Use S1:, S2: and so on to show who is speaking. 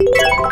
S1: you